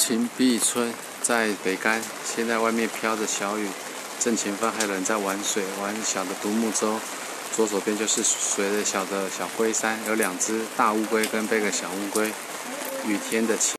青碧村在北干，现在外面飘着小雨，正前方还有人在玩水，玩小的独木舟。左手边就是水的小的小龟山，有两只大乌龟跟背个小乌龟。雨天的晴。